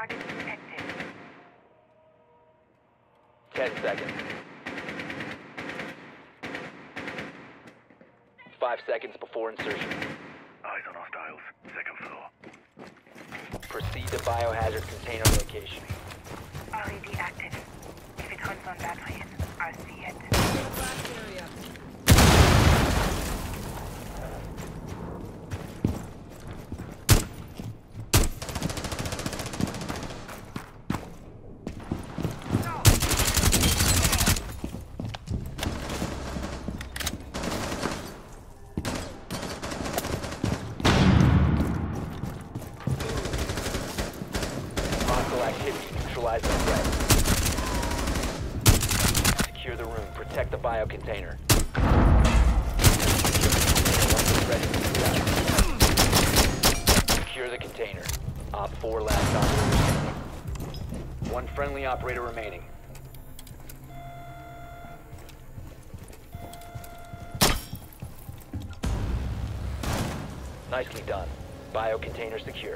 Target detected. 10 seconds. 5 seconds before insertion. Eyes on hostiles. Second floor. Proceed to biohazard container location. LED Hostile activity. Neutralize the threat. Secure the room. Protect the bio container. Secure the container. Op 4 last standing. One friendly operator remaining. Nicely done. Bio container secure.